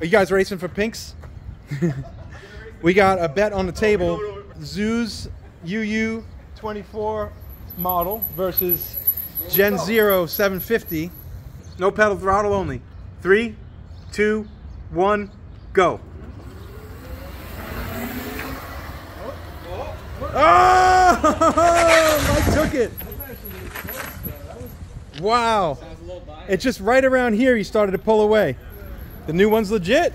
Are you guys racing for pinks? we got a bet on the table. Zooz UU24 model versus Gen Zero 750. No pedal throttle only. Three, two, one, go. Oh! oh Mike took it. Wow. It's just right around here he started to pull away. The new one's legit.